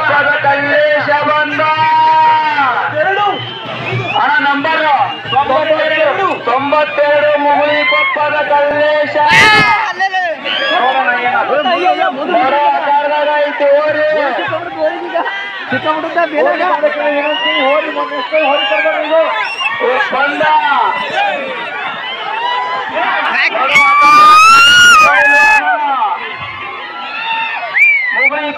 ಪಕ್ಷದ ಕಲ್ಲೇಶ ಬಂದ. ಹಣ ನಂಬರ್ ತೊಂಬತ್ತೆರಡು. ಮುಗುಳಿ ಕೊಪ್ಪದ ಕಲ್ಲೇಶ. ಬಂದ. ಮುಗುಳಿ